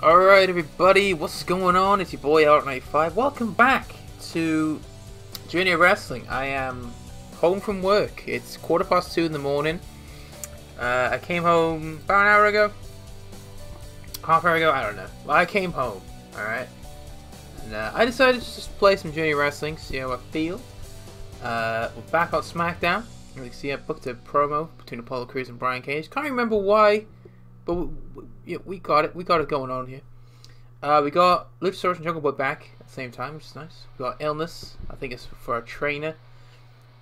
Alright everybody, what's going on? It's your boy Art95. Welcome back to Journey Of Wrestling. I am home from work. It's quarter past two in the morning. Uh, I came home about an hour ago. Half hour ago, I don't know. I came home, alright? And uh, I decided to just play some Journey Of Wrestling, see how I feel. Uh, we're back on SmackDown. You can see I booked a promo between Apollo Crews and Brian Cage. Can't remember why, but yeah, we got it. We got it going on here. Uh, we got Luchasaurus and Jungle Boy back at the same time, which is nice. We got Illness. I think it's for our trainer.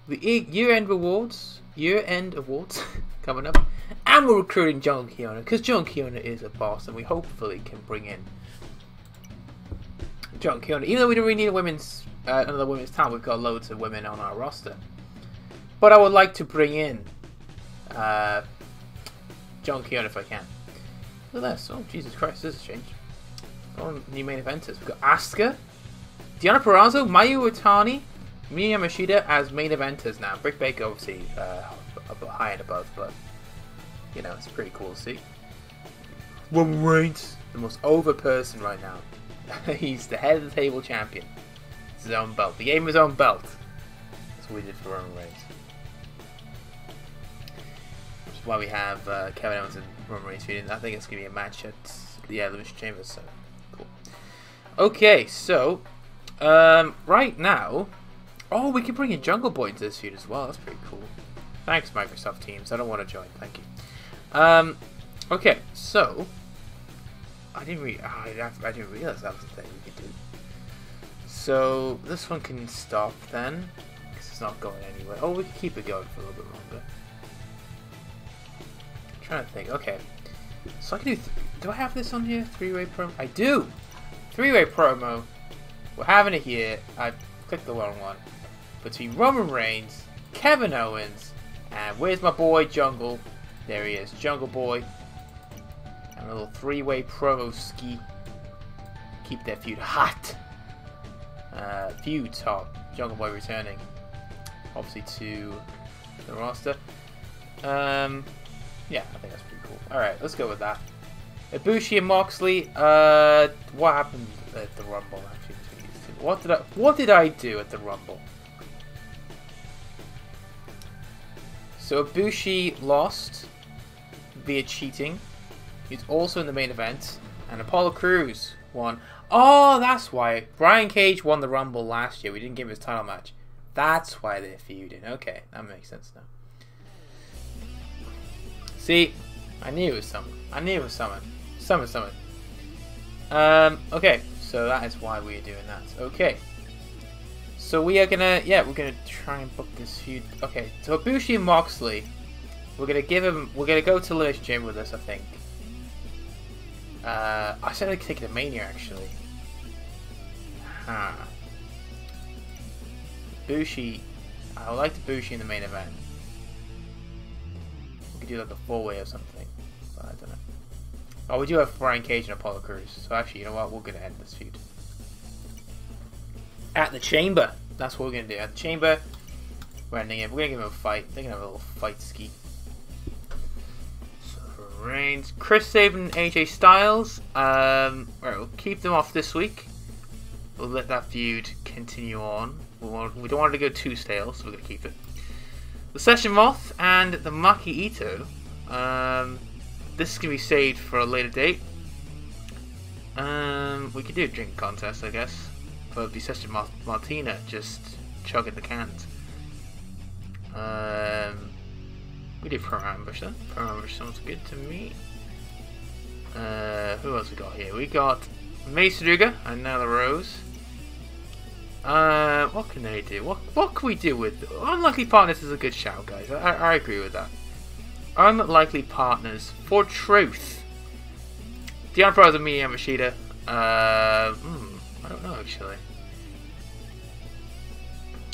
The year-end rewards, year-end awards coming up, and we're recruiting John Kiona because John Kiona is a boss, and we hopefully can bring in John Kiona. Even though we don't really need a women's uh, another women's talent, we've got loads of women on our roster. But I would like to bring in uh, John Kiona if I can. This. Oh, Jesus Christ, this has changed. Oh, new main eventers. We've got Asuka, Deonna Purrazzo, Mayu Iwatani, Miyu Yamashita as main eventers now. Britt Baker, obviously, uh, high and above, but, you know, it's pretty cool to see. Roman Reigns, the most over person right now. He's the head of the table champion. It's his own belt. He gave him his own belt. That's what we did for Roman Reigns why we have uh, Kevin Owens and Roman Reigns feuding. I think it's going to be a match at the Elimination Chamber, so cool. Okay, so um, right now, oh, we can bring in Jungle Boy into this feud as well. That's pretty cool. Thanks, Microsoft Teams. I don't want to join. Thank you. Um, okay, so I didn't re oh, I didn't realize that was a thing we could do. So this one can stop then, because it's not going anywhere. Oh, we can keep it going for a little bit longer trying to think. Okay. So I can do... do I have this on here? Three-way promo? I do! Three-way promo. We're having it here. I clicked the wrong one. Between Roman Reigns, Kevin Owens, and where's my boy Jungle? There he is. Jungle Boy. And a little three-way promo ski. Keep that feud hot. Uh, feud top. Jungle Boy returning. Obviously to the roster. Um, yeah, I think that's pretty cool. Alright, let's go with that. Ibushi and Moxley, uh, what happened at the Rumble actually What did I, what did I do at the Rumble? So Ibushi lost via cheating. He's also in the main event. And Apollo Crews won. Oh, that's why. Brian Cage won the Rumble last year. We didn't give him his title match. That's why they're feuding. Okay, that makes sense now. See? I knew it was someone. I knew it was someone. Someone, someone. Um, okay, so that is why we are doing that. Okay. So we are gonna, yeah, we're gonna try and book this feud. Okay, so Ibushi and Moxley, we're gonna give him, we're gonna go to Elimination Gym with us, I think. Uh, I said I'd take to Mania, actually. Huh. Bushi, I like the Bushi in the main event could do like a four way or something. But I don't know. Oh, we do have Brian Cage and Apollo Crews. So actually, you know what? We're going to end this feud. At the chamber. That's what we're going to do. At the chamber, we're ending it. We're going to give him a fight. They're going to have a little fight ski. So Reigns. Chris Sabin AJ Styles. Um, right, we'll keep them off this week. We'll let that feud continue on. We, want, we don't want it to go too stale, so we're going to keep it. The Session Moth and the Maki Ito. Um, this can be saved for a later date. Um, we could do a drink contest, I guess. For the Session Moth Martina, just chugging the cans. Um, we do Pro Ambush then. Pro Ambush sounds good to me. Uh, who else we got here? We got Mei Suruga and Nyla Rose. Uh, what can they do? What what can we do with unlikely partners? Is a good shout, guys. I, I agree with that. Unlikely partners for truth. Deonna Purrazzo and Miyu Yamashita. Uh, hmm, I don't know actually.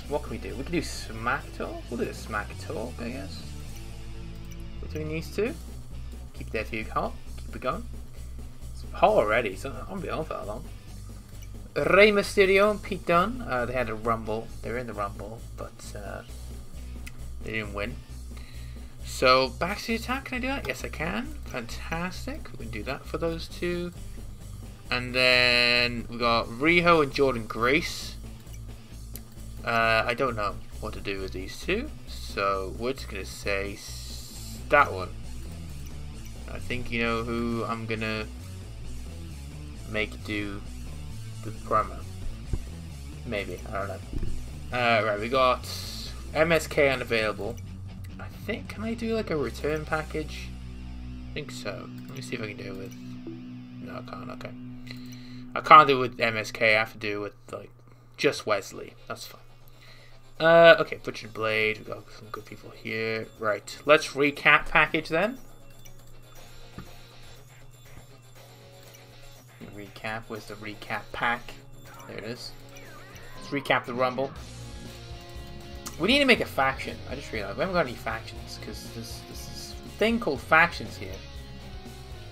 What can we do? We can do smack talk. We'll do a smack talk, I guess. Between these two, keep their feud hot. Keep it going. It's hot already, so I won't be on for that long. Rey Mysterio and Pete Dunne, uh, they had a rumble. They were in the rumble, but uh, they didn't win. So backstage attack, can I do that? Yes, I can. Fantastic. We can do that for those two. And then we got Riho and Jordynne Grace. Uh, I don't know what to do with these two, so we're just gonna say that one. I think you know who I'm gonna make do the promo. Maybe, I don't know. Uh, right, we got MSK unavailable. I think, can I do like a return package? I think so. Let me see if I can do it with... No, I can't, okay. I can't do it with MSK, I have to do it with, like, just Wesley. That's fine. Uh, okay, Butchered Blade, we got some good people here. Right, let's recap package then. Recap, where's the recap pack? There it is. Let's recap the Rumble. We need to make a faction. I just realized we haven't got any factions because this this thing called factions here.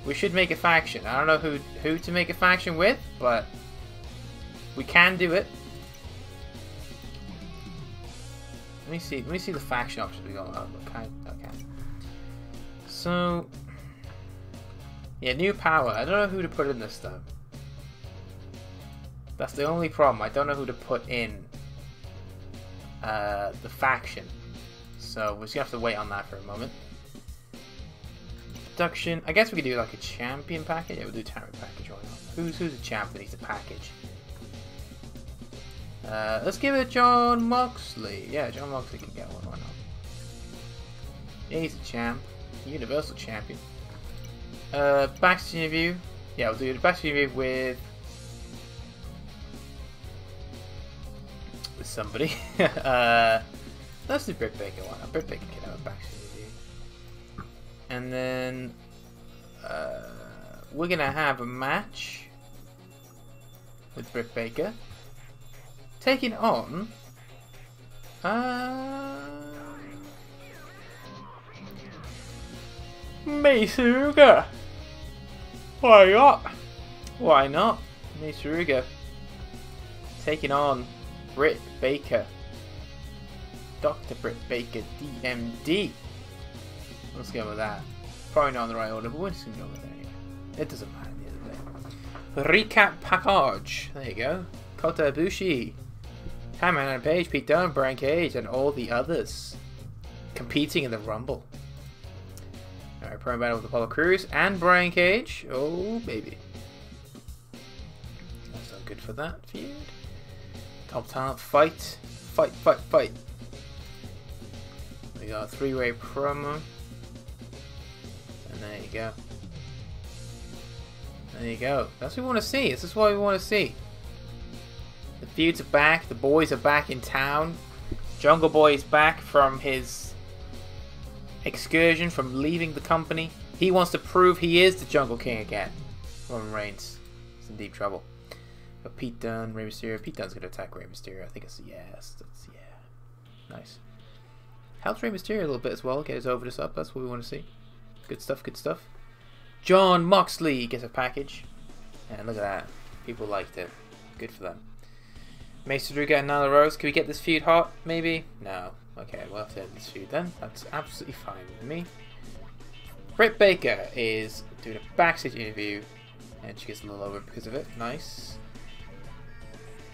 We should make a faction. I don't know who who to make a faction with, but we can do it. Let me see. Let me see the faction options we got. Oh, okay, okay. So, yeah, new power. I don't know who to put in this though. That's the only problem. I don't know who to put in uh, the faction. So we're just gonna have to wait on that for a moment. Production. I guess we could do like a champion package. Yeah, we'll do talent package. Why not? Who's who's a champ that needs a package? Uh, let's give it Jon Moxley. Yeah, Jon Moxley can get one. Why not? Yeah, he's a champ. Universal champion. Uh, backstage interview. Yeah, we'll do the backstage interview with with somebody. uh, let's do Britt Baker. Why not? Britt Baker can have a backstage interview. And then uh, we're gonna have a match with Britt Baker taking on. Uh. Why not? Why not? Misuga taking on Britt Baker. Dr. Britt Baker, DMD. Let's go with that. Probably not in the right order, but we're just going to go with it anyway. It doesn't matter the other day. Recap package. There you go. Kota Ibushi. Hangman and Page, Pete Dunne, Brian Cage, and all the others competing in the Rumble. Promo battle with Apollo Crews and Brian Cage. Oh, baby. That's not good for that feud. Top talent fight. Fight, fight, fight. We got a three-way promo. And there you go. There you go. That's what we want to see. This is what we want to see. The feuds are back. The boys are back in town. Jungle Boy is back from his excursion, from leaving the company. He wants to prove he is the Jungle King again. Roman Reigns is in deep trouble. But Pete Dunne, Rey Mysterio. Pete Dunne's going to attack Rey Mysterio. I think it's yes. That's yeah. Nice. Helps Rey Mysterio a little bit as well. Get his overdose up. That's what we want to see. Good stuff, good stuff. Jon Moxley gets a package. And look at that. People liked it. Good for them. Mace Rodriguez and Nyla Rose. Can we get this feud hot? Maybe? No. Okay, we'll have to feud then. That's absolutely fine with me. Britt Baker is doing a backstage interview. And she gets a little over because of it. Nice.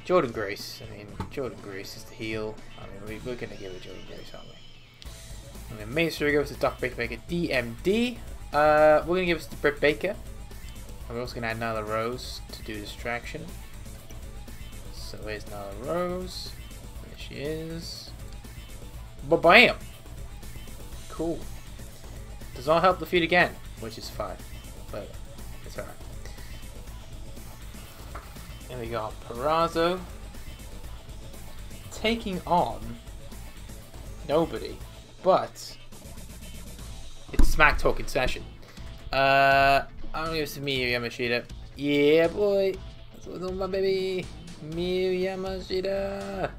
Jordynne Grace. I mean, Jordynne Grace is the heel. I mean, we, are going to give it Jordynne Grace, aren't we? And then Mace Rodriguez is Dr. Baker Baker DMD. Uh, we're going to give it to Britt Baker. And we're also going to add Nyla Rose to do distraction. So where's Nyla Rose? There she is. Ba bam! Cool. Does not help the feud again, which is fine. But it's alright. And we got Purrazzo taking on nobody, but it's smack talking session. Uh, I'm gonna give it to Miyu Yamashita. Yeah, boy. That's what's on my baby. Miyu Yamashita.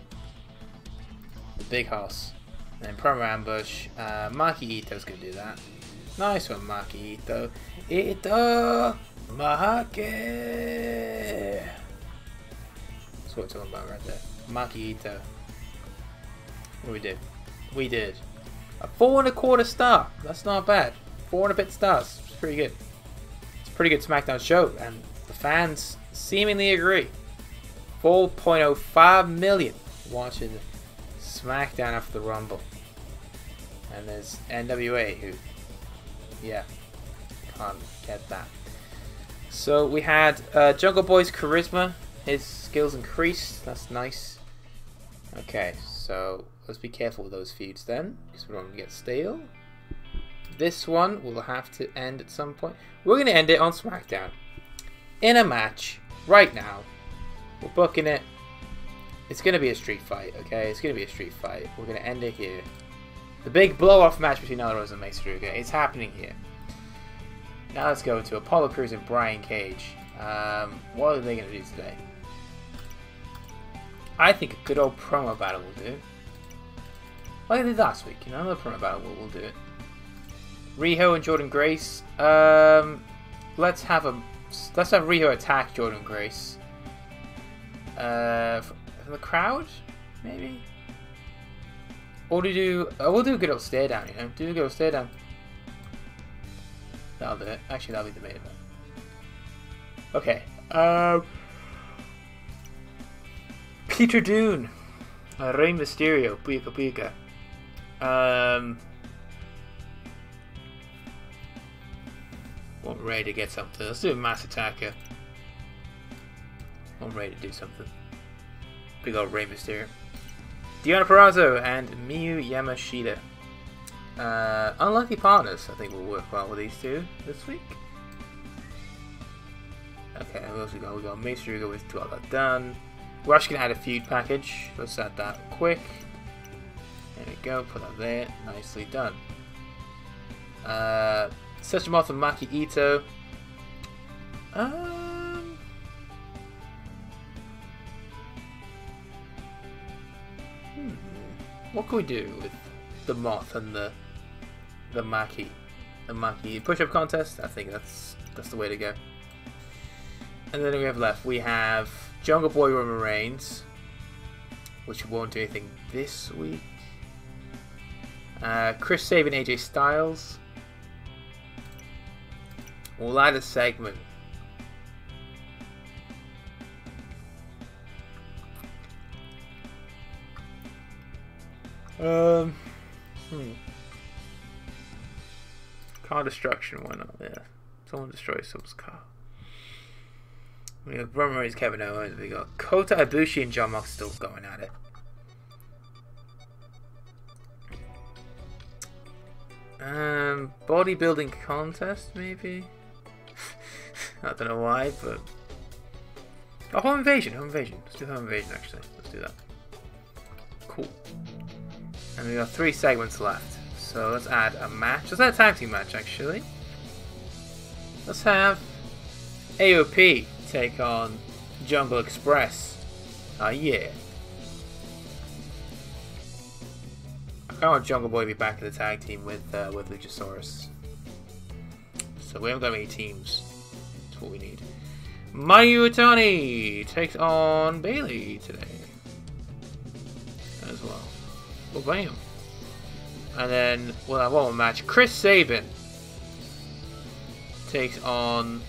The big house. And promo ambush. Uh, Maki Ito's gonna do that. Nice one, Maki Ito. Ito! Mahake! That's what we're talking about right there. Maki Ito. What we did? We did. A four and a quarter star. That's not bad. Four and a bit stars. It's pretty good. It's a pretty good SmackDown show. And the fans seemingly agree. 4.05 million watching SmackDown after the Rumble. And there's NWA who, yeah, can't get that. So we had uh, Jungle Boy's charisma. His skills increased. That's nice. Okay, so let's be careful with those feuds then, because we don't want to get stale. This one will have to end at some point. We're going to end it on SmackDown. In a match, right now. We're booking it. It's to be a street fight, okay? It's to be a street fight. We're to end it here. The big blow-off match between Nyla Rose and Mei Suruga. It's happening here. Now let's go to Apollo Crews and Brian Cage. Um, what are they to do today? I think a good old promo battle will do. Like I did last week, you know, another promo battle will, will do it. Riho and Jordynne Grace. Um, let's have a let's have Riho attack Jordynne Grace. Uh, the crowd, maybe. Or do do? Uh, we'll do a good old stare down. You know, do a good old stare down. That'll do it. Actually, that'll be the main event. Okay. Um. Peter Dunne. Uh, Rey Mysterio. Pika Pika. Um. Want Ray to get something. Let's do a mass attacker. Want Ray to do something. Big old Rey Mysterio. Deonna Purrazzo and Miyu Yamashita. Uh, unlucky partners, I think, will work well with these two this week. Okay, what else we got? We got Ruga with got that done. We're actually gonna add a feud package. Let's add that quick. There we go. Put that there. Nicely done. Uh, Seshamoto Maki Ito. Um, what can we do with the Moth and the the Maki? The Maki push-up contest. I think that's that's the way to go. And then we have left. We have Jungle Boy Roman Reigns, which won't do anything this week. Uh, Chris Sabin, AJ Styles. We'll add a segment. Um, hmm. Car destruction, why not? Yeah. Someone destroys someone's car. We have Roman Reigns, Kevin Owens. We got Kota Ibushi and Jon Mox still going at it. Um, bodybuilding contest, maybe? I don't know why, but... Oh, Home Invasion, Home Invasion. Let's do Home Invasion, actually. Let's do that. And we got three segments left. So let's add a match. Let's add a tag team match, actually. Let's have AOP take on Jungle Express. Uh, yeah. I kind of want Jungle Boy to be back in the tag team with uh, with Luchasaurus. So we haven't got any teams. That's what we need. Mayu Iwatani takes on Bayley today. Well, bam. And then we'll have one more match. Chris Sabin takes on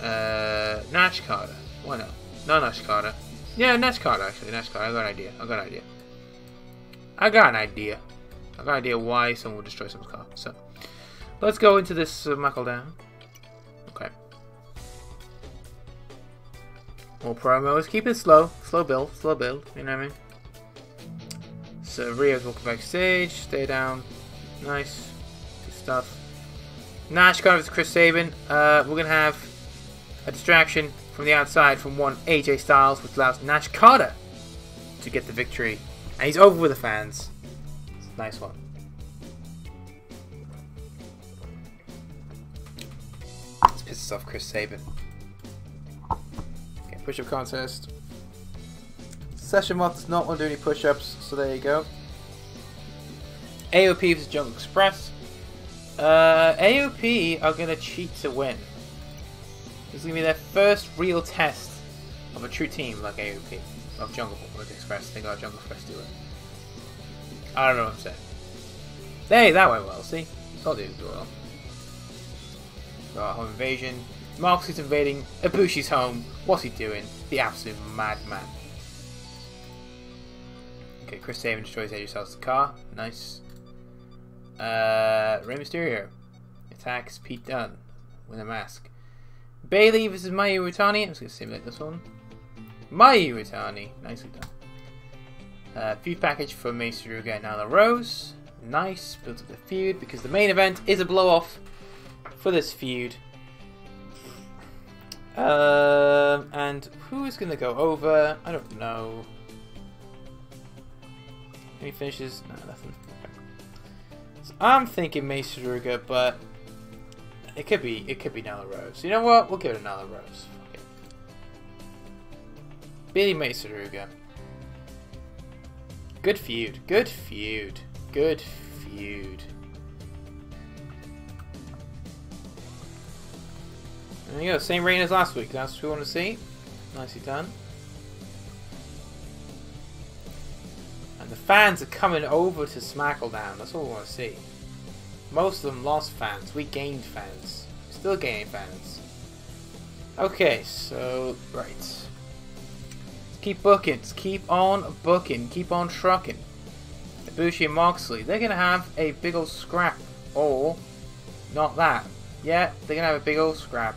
uh, Nash Carter. Why not? No Nash Carter. Yeah, Nash Carter actually. Nash Carter. I got an idea. I got an idea. I got an idea. I got an idea why someone would destroy someone's car. So, let's go into this uh, Muckle down. Okay. More promos. Keep it slow. Slow build. Slow build. You know what I mean? So, Riho's walking backstage. Stay down. Nice. Good stuff. Nash covers Chris Sabin. Uh, we're going to have a distraction from the outside from one AJ Styles, which allows Nash Carter to get the victory. And he's over with the fans. Nice one. This pisses off Chris Sabin. Okay, push-up contest. Session Moth does not want to do any push-ups, so there you go. AOP vs Jungle Express. Uh, AOP are going to cheat to win. This is going to be their first real test of a true team like AOP. Of Jungle Express. They got Jungle Express do it. I don't know what I'm saying. Hey, that went well, see? You it well. Got Home Invasion. Marcus is invading Ibushi's home. What's he doing? The absolute madman. Okay, Chris Sabin destroys AJ Styles' car. Nice. Uh, Rey Mysterio attacks Pete Dunne with a mask. Bayley versus Mayu Iwatani. I'm just going to simulate this one. Mayu Iwatani. Nicely done. Uh, feud package for Mei Suruga and Nyla Rose. Nice. Builds up the feud because the main event is a blow off for this feud. Um, and who is going to go over? I don't know. Any finishes? No, nothing. So I'm thinking Mei Suruga, but it could be it could be Nyla Rose. You know what? We'll give it a Nyla Rose. Okay. Billy. Good feud. Good feud. Good feud. There you go. Same reign as last week. That's what we want to see. Nicely done. And the fans are coming over to SmackDown. That's all we want to see. Most of them lost fans. We gained fans. Still gaining fans. Okay, so right. Let's keep booking. Let's keep on booking. Keep on trucking. Ibushi and Moxley. They're gonna have a big old scrap. Or not that. Yeah, they're gonna have a big old scrap.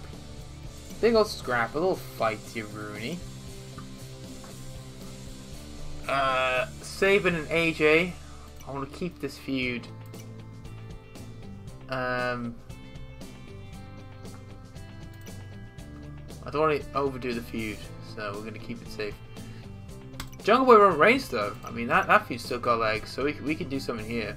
Big old scrap, a little fight here, Rooney. Uh, Sabin and AJ. I want to keep this feud. Um, I don't want to overdo the feud, so we're going to keep it safe. Jungle Boy Reigns, though. I mean, that, that feud still got legs, so we, we can do something here.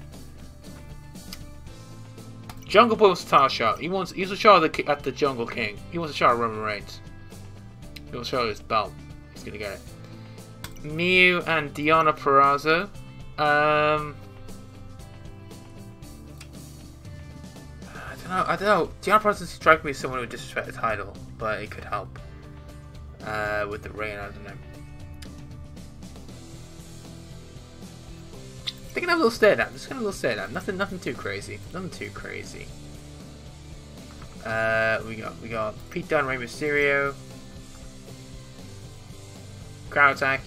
Jungle Boy wants a title shot. He wants he's a shot at the, at the Jungle King. He wants a shot at Roman Reigns. He wants a shot at his belt. He's gonna get it. Miu and Deonna Purrazzo. Um, I don't know. I don't know. Deonna Purrazzo strikes me as someone who would disrespect the title, but it could help uh, with the reign. I don't know. They can have a little stare down. Just gonna a little stare down. Nothing, nothing too crazy. Nothing too crazy. Uh, we got we got Pete Dunne, Rey Mysterio, crowd attack.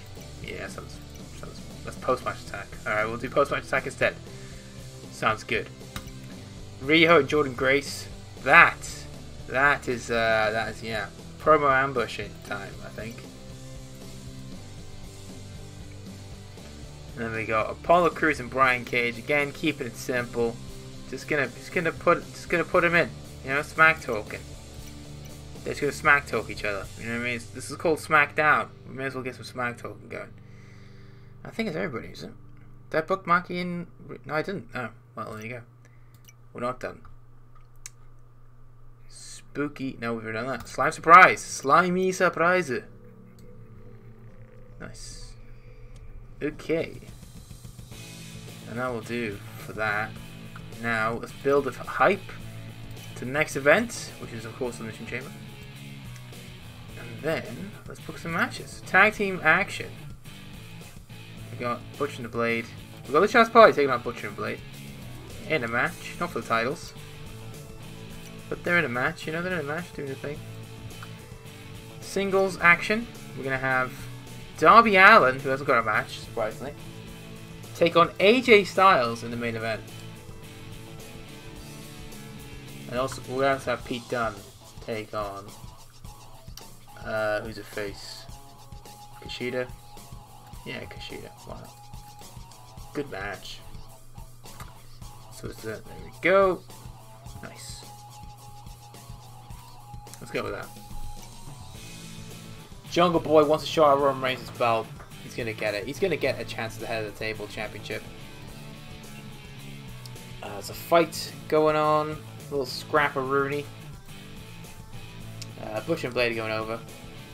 Yeah, sounds sounds. That's post match attack. All right, we'll do post match attack instead. Sounds good. Riho and Jordynne Grace. That that is uh that is yeah promo ambushing time. I think. And then we got Apollo Crews and Brian Cage again, keeping it simple. Just gonna, just gonna put, just gonna put them in. You know, smack talking. They're just gonna smack talk each other. You know what I mean? This is called SmackDown. We may as well get some smack talking going. I think it's everybody, is it? Did I book Maki in? No, I didn't. Oh, well, there you go. We're not done. Spooky. No, we've done that. Slime surprise. Slimy surprise. Nice. Okay. And that will do for that. Now, let's build a hype to the next event, which is, of course, the Mission Chamber. Then, let's book some matches. Tag team action. We got Butcher and the Blade. We got the Chance Party taking out Butcher and Blade. In a match, not for the titles. But they're in a match, you know, they're in a match doing the thing. Singles action. We're going to have Darby Allin, who hasn't got a match, surprisingly, take on AJ Styles in the main event. And also, we also have Pete Dunne take on, uh, who's a face? Kushida? Yeah, Kushida. Wow. Good match. So it's that. There we go. Nice. Let's go with that. Jungle Boy wants to show our Roman Reigns' belt. He's gonna get it. He's gonna get a chance at the head of the table championship. Uh, there's a fight going on. A little scrap of Rooney. Uh, Bush and Blade going over.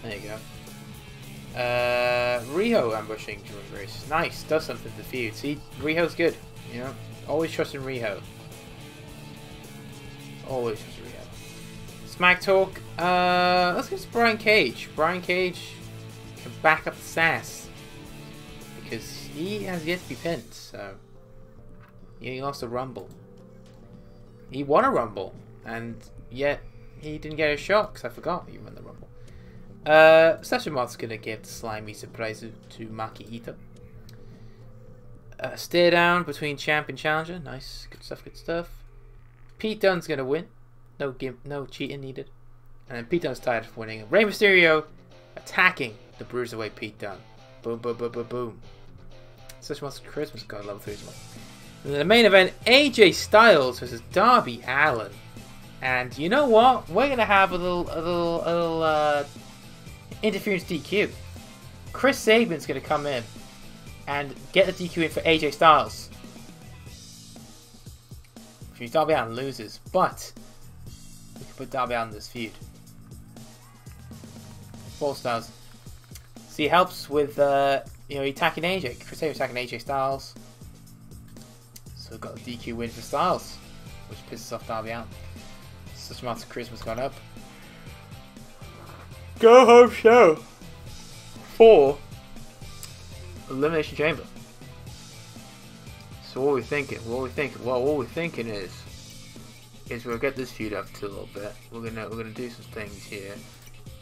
There you go. Uh, Riho ambushing George Grace. Nice. Does something to the feud. See, Riho's good. You know, always trusting Riho. Always trust Riho. Smack Talk. Uh, let's go to Brian Cage. Brian Cage can back up the sass. Because he has yet to be pinned, so... He lost a Rumble. He won a Rumble, and yet he didn't get a shot because I forgot he won the Rumble. Uh, Mod's gonna give the slimy surprise to Maki Ito. Uh, stare down between champ and challenger. Nice, good stuff, good stuff. Pete Dunne's gonna win. No gimp, no cheating needed. And then Pete Dunne's tired of winning. Rey Mysterio attacking the Bruiserweight Pete Dunne. Boom, boom, boom, boom, boom. Much Christmas got level 3 as well. And the main event, AJ Styles versus Darby Allin. And you know what? We're gonna have a little, a little, a little uh, interference DQ. Chris Sabin's gonna come in and get the DQ in for AJ Styles. Which Darby Allin loses, but we can put Darby Allin in this feud. Four stars. See, it helps with uh, you know attacking AJ. Chris Sabin attacking AJ Styles. So we've got a DQ win for Styles, which pisses off Darby Allin. Such amount of Christmas gone up. Go home show for Elimination Chamber. So what we're thinking, what we're thinking, well, what we're thinking is, is we'll get this feud up to a little bit. We're gonna we're gonna do some things here.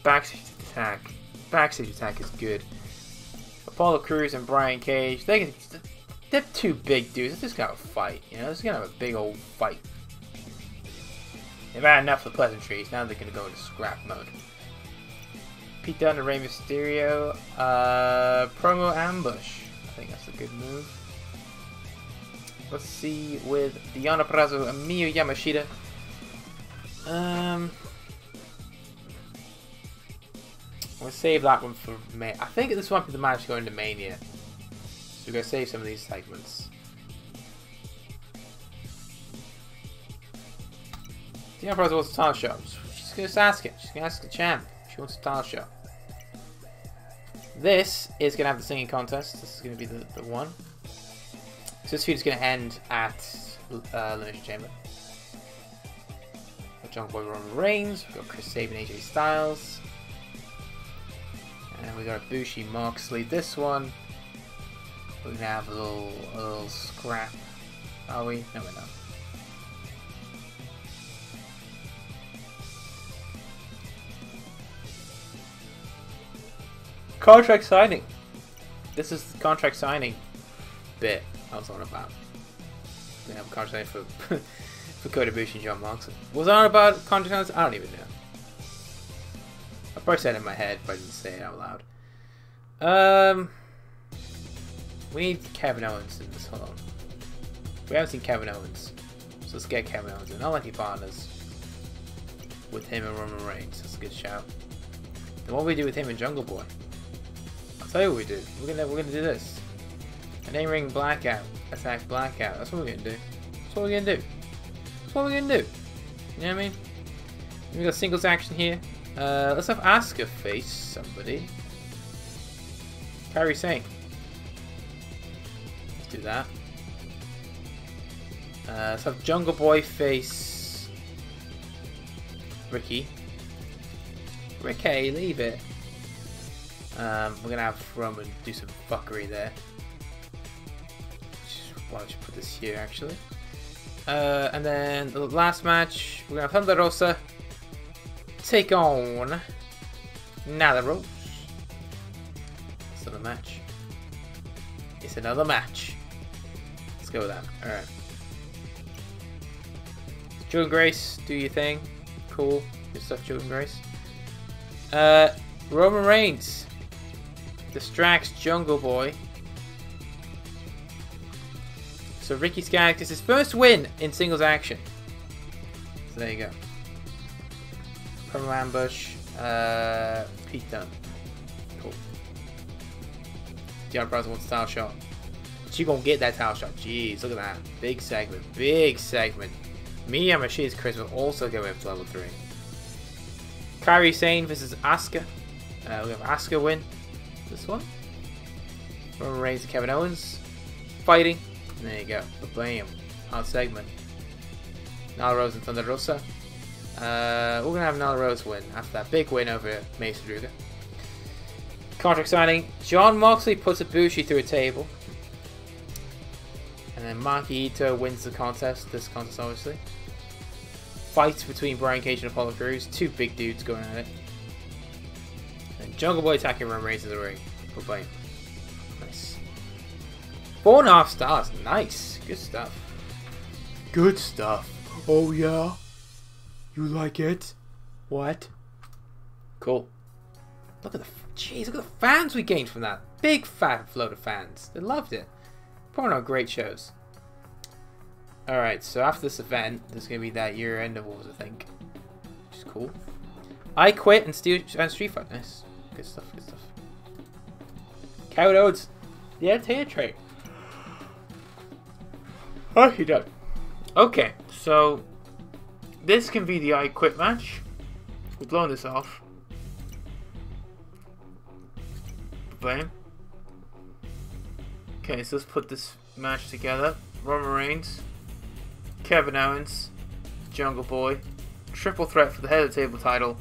Backstage attack, backstage attack is good. Apollo Crews and Brian Cage, they can, they're two big dudes. They're just gonna fight, you know. They're just gonna have a big old fight. They've had enough of pleasantries. Now they're gonna go into scrap mode. Pete Dunne to Rey Mysterio. Uh, promo ambush. I think that's a good move. Let's see with Deonna Purrazzo and Miyu Yamashita. Um, we'll save that one for May. I think this might be the match going to Mania. So we're gonna save some of these segments. Deonna Purrazzo wants a title shot. She's gonna ask it. She's gonna ask the champ. She wants a title shot. This is to have the singing contest. This is to be the, the one. So this feud is to end at uh, Elimination Chamber. We've Got Jungle Boy Roman Reigns. We've got Chris Sabin, AJ Styles. And we got a Bushi Moxley. This one, we're to have a little, a little scrap. Are we? No, we're not. Contract signing. This is the contract signing bit I was on about. We have a contract signing for for Kota Ibushi and Jon Moxley. Was I on about contract signing? I don't even know. I probably said it in my head, but I didn't say it out loud. Um, we need Kevin Owens in this. Hold on. We haven't seen Kevin Owens, so let's get Kevin Owens in. I like partners with him and Roman Reigns. That's a good shout. Then what do we do with him and Jungle Boy? Tell you what we do. We're gonna we're gonna do this. An A-ring blackout. Attack blackout. That's what we're gonna do. That's what we're gonna do. That's what we're gonna do. You know what I mean? We got singles action here. Uh, let's have Asuka face somebody. Kairi Sane. Let's do that. Uh, let's have Jungle Boy face Ricky. Ricky, leave it. Um, we're gonna have Roman do some fuckery there. Why don't you put this here actually? Uh, and then the last match, we're gonna have Thunder Rosa take on Nyla Rose. It's another match. It's another match. Let's go with that. Alright. Jordynne Grace, do your thing. Cool. Good stuff, Jordynne Grace. Uh, Roman Reigns distracts Jungle Boy. So Ricky Starks gets his first win in singles action. So there you go. Promo ambush. Uh, Pete Dunne. Cool. Deonna Purrazzo wants a title shot. She gonna get that title shot. Jeez, look at that. Big segment. Big segment. Me and Rashida's Chris will also go up to level 3. Kairi Sane versus Asuka. Uh, we have Asuka win. This one. Roman Reigns and Kevin Owens. Fighting. There you go. Bam. Hot segment. Nyla Rose and Thunder Rosa. Uh, we're going to have Nyla Rose win after that big win over Mei Suruga. Contract signing. Jon Moxley puts Ibushi through a table. And then Maki Ito wins the contest. This contest, obviously. fight between Brian Cage and Apollo Crews. Two big dudes going at it. Jungle Boy attacking Reigns in the ring. Bye Nice. Four and a half stars. Nice. Good stuff. Good stuff. Oh yeah? You like it? What? Cool. Look at the jeez, look at the fans we gained from that. Big fat float of fans. They loved it. Putting on great shows. Alright, so after this event, there's going to be that year-end awards, I think. Which is cool. I quit and, Steel, and Street Fight. Nice. Good stuff, good stuff. Coward Oats. Yeah, tater tray. Oh, he done. Okay, so this can be the I quit match. We're blowing this off. Bam. Okay, so let's put this match together. Roman Reigns Kevin Owens, Jungle Boy, triple threat for the head of the table title.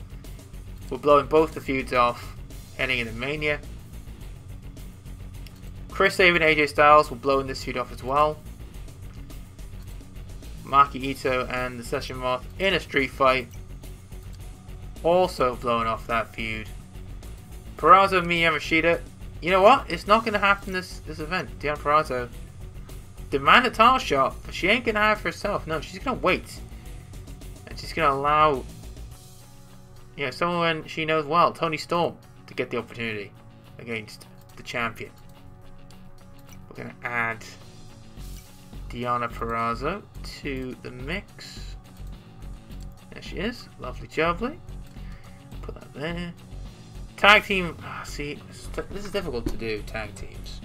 We're blowing both the feuds off, heading into Mania. Chris Sabin AJ Styles will blow in this feud off as well. Maki Ito and the Session Moth in a street fight. Also blowing off that feud. Purrazzo Miya You know what? It's not going to happen this this event. Deonna Purrazzo demand a title shot, but she ain't gonna have herself. No, she's gonna wait. And she's gonna allow you know, someone she knows well, Toni Storm, to get the opportunity against the champion. We're gonna add Deonna Purrazzo to the mix. There she is. Lovely jubbly. Put that there. Tag team. Ah, see, this is difficult to do, tag teams.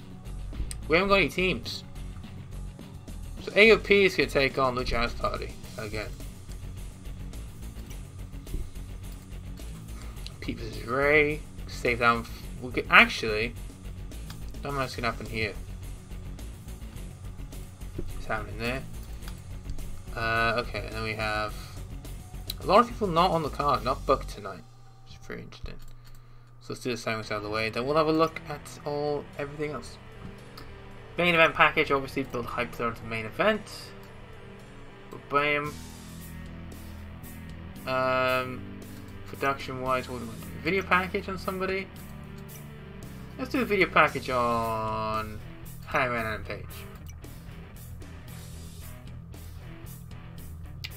We haven't got any teams. So AOP is going to take on the Jazz Party again. Pete vs. Ray. Save down. We could actually. Don't know what's to happen here. What's happening there? Uh, okay, and then we have a lot of people not on the card, not booked tonight. Is very interesting. So let's do the sandwich out of the way. Then we'll have a look at all everything else. Main event package, obviously build hype there into main event. Bam. Um, production wise, what do we do? Video package on somebody? Let's do a video package on Hangman and Page.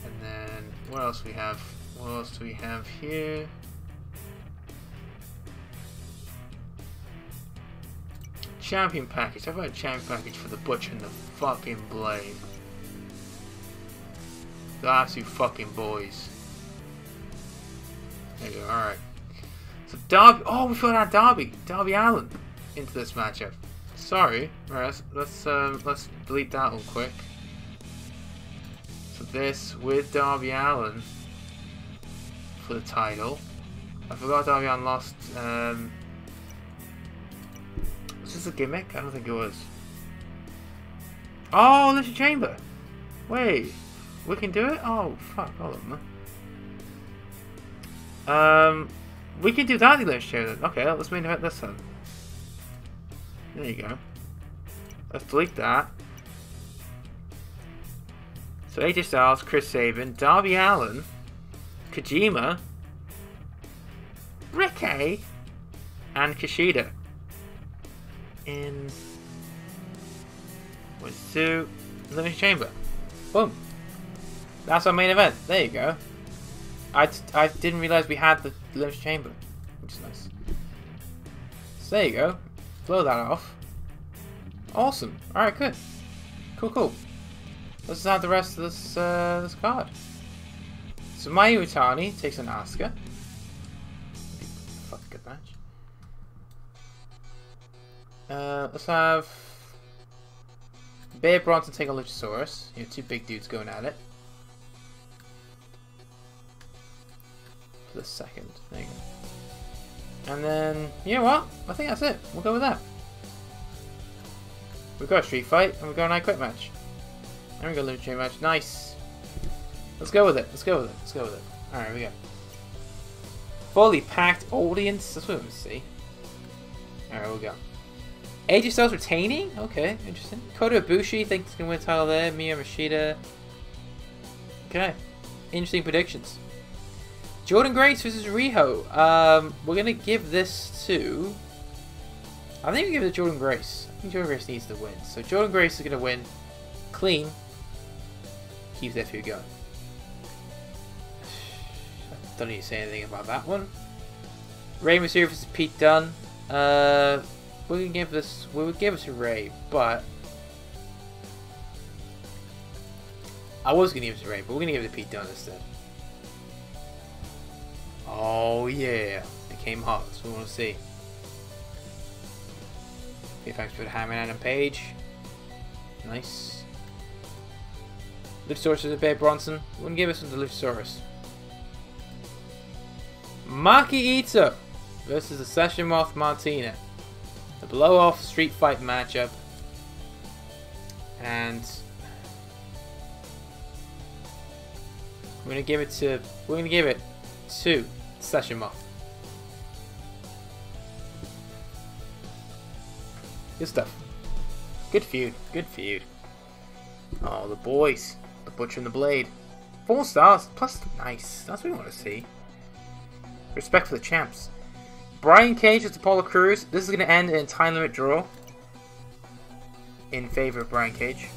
And then, what else we have? What else do we have here? Champion package. How about a champion package for the Butcher and the fucking Blade? The absolute fucking boys. There you go, alright. So Darby, oh we forgot our Darby, Darby Allin into this matchup. Sorry, right, let's let's, um, let's delete that one quick. So this with Darby Allin for the title. I forgot Darby Allin lost um, this a gimmick? I don't think it was. Oh, there's a chamber. Wait, we can do it? Oh, fuck, hold on, man. Um, we can do that Elimination Chamber then. Okay, let's main event this then. There you go. Let's delete that. So AJ Styles, Chris Sabin, Darby Allin, Kojima, Ricky, and Kushida in with two Elimination Chamber. Boom. That's our main event. There you go. I, I didn't realize we had the Elimination Chamber, which is nice. So there you go. Blow that off. Awesome. Alright, good. Cool, cool. Let's add the rest of this uh, this card. So Mayu Iwatani takes an Asuka. Fuck, good match. Uh, let's have Bear Bronson take a Luchasaurus. You have two big dudes going at it. The second. Go. And then, you know what? I think that's it. We'll go with that. We've got a street fight, and we've got an I Quit match. And we've got a Lucha match. Nice. Let's go with it. Let's go with it. Let's go with it. Alright, we go. Fully packed audience. That's what we see. Alright, we'll go. AJ Styles retaining? Okay, interesting. Kota Ibushi thinks he's gonna win title there. Miya Mashita. Okay. interesting predictions. Jordynne Grace versus Riho. Um, we're gonna give this to. I think we give it to Jordynne Grace. I think Jordynne Grace needs to win. So Jordynne Grace is gonna win clean. Keeps that feud going. I Don't need to say anything about that one. Rey Mysterio versus Pete Dunne. Uh, we can give this. We would give it to Ray, but I was gonna give it to Ray, but we're gonna give it to Pete Dunne instead. Oh yeah, it came hot. So we want to see. Okay, thanks for the hammer and Page. Nice. Luchasaurus is a Babe Bronson. Wouldn't give us to Luchasaurus. Maki Itoh versus the Session Moth Martina. The blow off street fight matchup. And we're gonna give it to we're gonna give it to Session Moth. Good stuff. Good feud. Good feud. Oh, the boys. The Butcher and the Blade. Four stars. Plus, nice. That's what we want to see. Respect for the champs. Brian Cage is Apollo Crews. This is going to end in time limit draw. In favor of Brian Cage.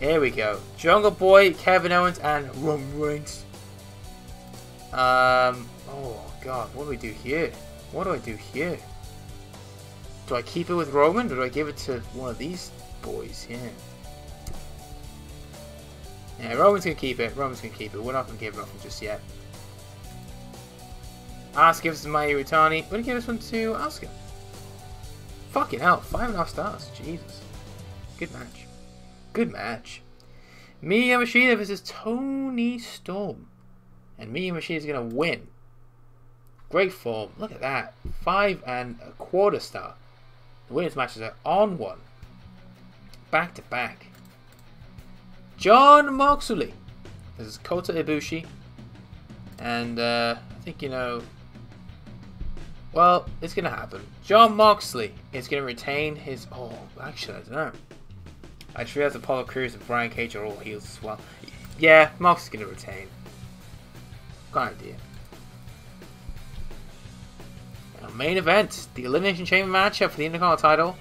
Here we go. Jungle Boy, Kevin Owens, and Roman Reigns. Um. Oh God, what do we do here? What do I do here? Do I keep it with Roman, or do I give it to one of these boys? Yeah. Yeah, Roman's gonna keep it. Roman's gonna keep it. We're not gonna give it off just yet. Asuka gives us Mayu Iwatani. We're gonna give this one to Asuka. Fucking hell, five and a half stars. Jesus. Good match. Good match. Miyu Yamashita versus Toni Storm. And Miyu Yamashita is gonna win. Great form. Look at that. Five and a quarter star. The women's matches are on one. Back to back. Jon Moxley. This is Kota Ibushi. And uh, I think, you know, well, it's going to happen. Jon Moxley is going to retain his... Oh, actually, I don't know. I just realized Apollo Crews and Brian Cage are all heels as well. Yeah, going to retain. Got an idea. Main event. The Elimination Chamber matchup for the Intercontinental title.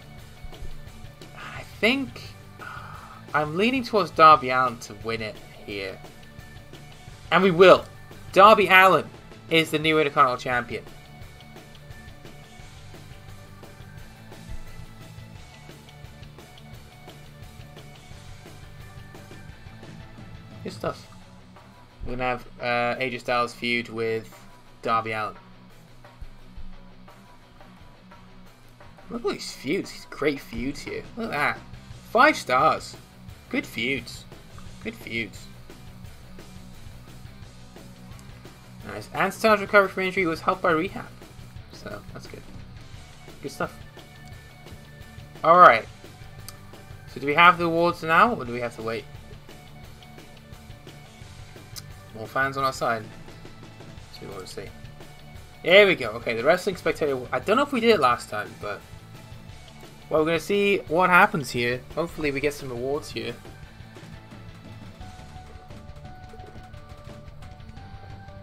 I think... I'm leaning towards Darby Allin to win it here. And we will. Darby Allin is the new Intercontinental Champion. We're gonna have uh, AJ Styles feud with Darby Allin. Look at all these feuds. These great feuds here. Look at that. Five stars. Good feuds. Good feuds. Nice. And Styles recovered from injury was helped by rehab. So, that's good. Good stuff. Alright. So do we have the awards now, or do we have to wait? More fans on our side. So we want to see. There we go. Okay, the Wrestling Spectator. I don't know if we did it last time, but... Well, we're going to see what happens here. Hopefully we get some rewards here.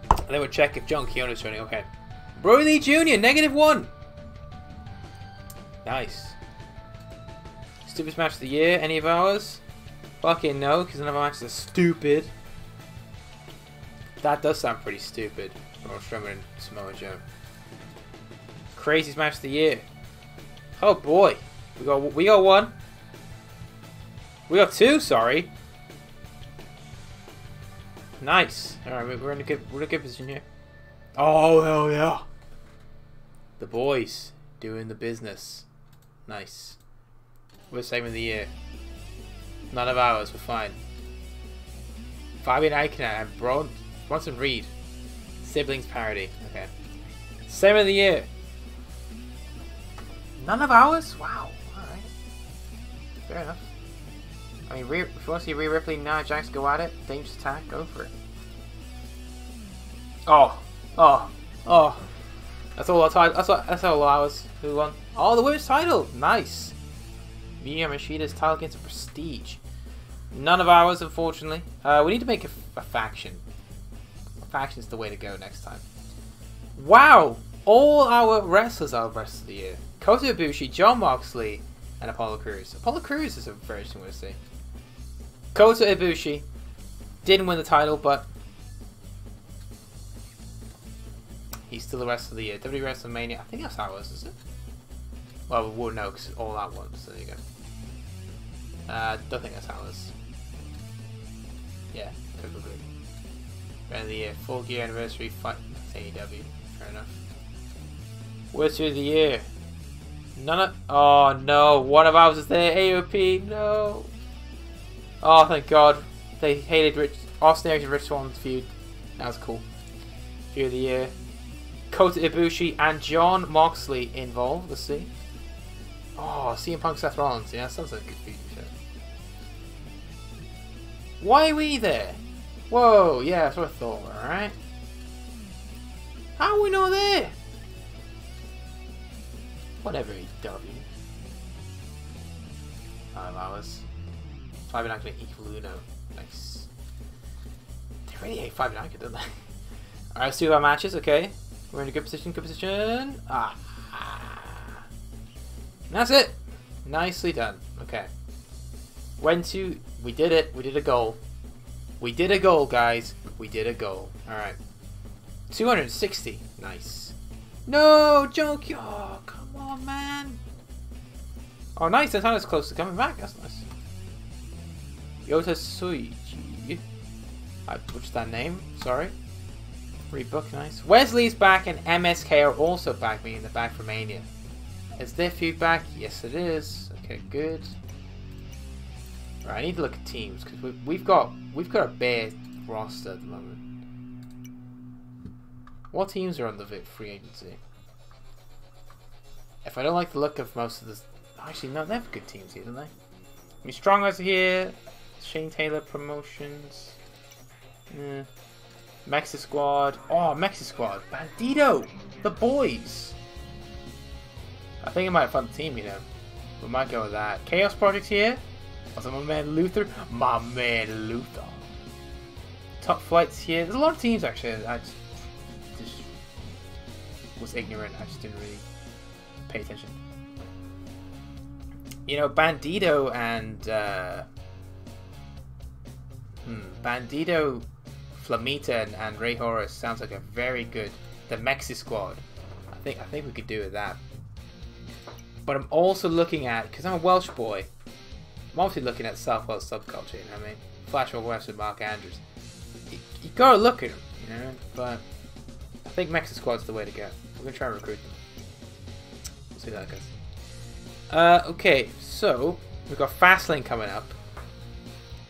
And then we'll check if John Keonu's running. Okay. Brody Jr., negative one. Nice. Stupidest match of the year. Any of ours? Fucking no, because none of our matches are stupid. That does sound pretty stupid. Strowman and Samoa Joe. Craziest match of the year. Oh boy. We got we got one. We got two, sorry. Nice. Alright, we're in a good we're in a good position here. Oh hell yeah. The boys doing the business. Nice. We're saving the year. None of ours, we're fine. Fabian Aichner and Braun Bronson Reed. Siblings parody. Okay. Same of the year. None of ours? Wow. Alright. Fair enough. I mean, if you want to see Rhea Ripley, and Nia Jax go at it, dangerous attack, go for it. Oh. Oh. Oh. That's all our title. That's all, that's all ours. Who won? Oh, the women's title. Nice. Miyu Yamashita's title against Prestige. None of ours, unfortunately. Uh, we need to make a, a faction. A faction is the way to go next time. Wow! All our wrestlers are rest of the year. Kota Ibushi, Jon Moxley, and Apollo Crews. Apollo Crews is a very interesting to see. Kota Ibushi didn't win the title, but he's still the rest of the year. WWE WrestleMania, I think that's how it was, is it? Well, we wouldn't know because all that one, so there you go. Uh, don't think that's was. Yeah, could be. End of the year, full gear anniversary fight. AEW, fair enough. Worst of the year. None of. Oh no, one of ours is there. AOP, no. Oh, thank God. They hated Rich. Austin Aries and Rich Swann's feud. That was cool. Feud of the year. Kota Ibushi and Jon Moxley involved. Let's see. Oh, CM Punk Seth Rollins. Yeah, sounds like a good feud. Why are we there? Whoa, yeah, that's what I thought, alright? How are we not there? Whatever, EW. Five hours. Five and Anchor equal Uno. Nice. They really hate Five and Anchor, don't they? Alright, let's do our matches, okay? We're in a good position, good position. Ah. That's it. Nicely done. Okay. Went to... We did it. We did a goal. We did a goal, guys. We did a goal. Alright. 260. Nice. No, joke. Oh, come on, man. Oh, nice. That's how it's close to coming back. That's nice. Yota Tsuji. I butchered that name. Sorry. Rebook, nice. Wesley's back and MSK are also back, meaning they're back from Mania. Is their feedback? Yes, it is. Okay, good. Right, I need to look at teams because we've, we've got we've got a bare roster at the moment. What teams are on the free agency? If I don't like the look of most of this, actually no, they have good teams here, don't they? I mean, Strong Guys here. Shane Taylor Promotions. Yeah. Mexi Squad. Oh, Mexi Squad. Bandito. The boys. I think I might fund the team, you know. We might go with that. Chaos Project here. Also, my man Luther. My man Luther. Top flights here. There's a lot of teams actually. I just, just was ignorant. I just didn't really pay attention. You know, Bandito and uh, hmm, Bandito, Flamita, and, and Rey Horus sounds like a very good. The Mexi Squad. I think I think we could do with that. But I'm also looking at because I'm a Welsh boy. I'm obviously looking at South Welsh subculture. You know what I mean? Flash West with Mark Andrews. You, you, gotta look at him, you know. But I think Mexi Squad's the way to go. We're gonna try and recruit them. We'll see how that goes. Uh, okay, so we've got Fastlane coming up.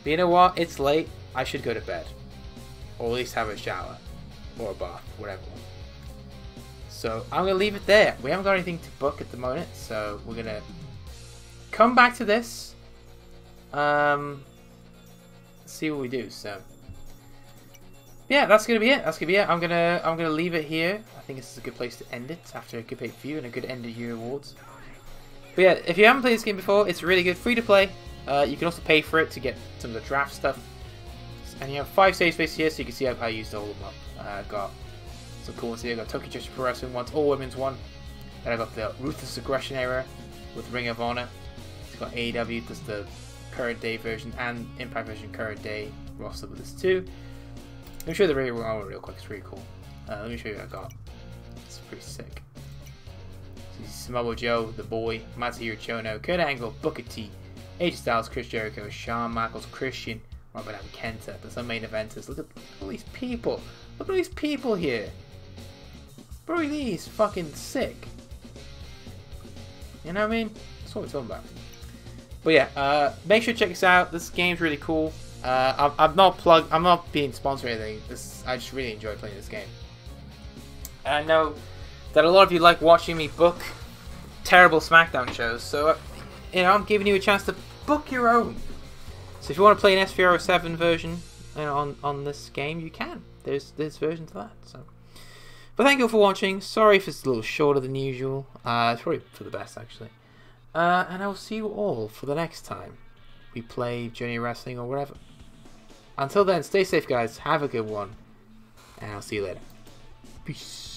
But you know what? It's late. I should go to bed, or at least have a shower or a bath, whatever. So I'm gonna leave it there. We haven't got anything to book at the moment, so we're gonna come back to this. Um, see what we do. So yeah, that's gonna be it. That's gonna be it. I'm gonna I'm gonna leave it here. I think this is a good place to end it after a good pay view and a good end of year awards. But yeah, if you haven't played this game before, it's really good, free to play. Uh, you can also pay for it to get some of the draft stuff. And you have five save spaces here, so you can see how I used all of them up. Uh, got some cool ones here. I got Tokyo Joshi Pro Wrestling once, all women's one. Then I got the Ruthless Aggression era with Ring of Honor. It's got AEW, just the current day version, and Impact version current day roster with this too. Let me show you the of Honor real quick. It's pretty cool. Uh, let me show you what I got. It's pretty sick. This is Samoa Joe, The Boy, Masahiro Chono, Kurt Angle, Booker T, AJ Styles, Chris Jericho, Shawn Michaels, Christian, Robert M. Kenta. There's some main eventers. Look at all these people. Look at all these people here. Bro, these fucking sick. You know what I mean? That's what we're talking about. But yeah, uh, make sure to check this out. This game's really cool. Uh, I'm, I'm not plug. I'm not being sponsored or anything. This I just really enjoy playing this game. And I know that a lot of you like watching me book terrible SmackDown shows. So, uh, you know, I'm giving you a chance to book your own. So if you want to play an SVR7 version you know, on on this game, you can. There's there's versions of that. So, but thank you all for watching. Sorry if it's a little shorter than usual. Uh, it's probably for the best actually. Uh, and I will see you all for the next time. we play Journey Wrestling or whatever. Until then, stay safe, guys. Have a good one. And I'll see you later. Peace.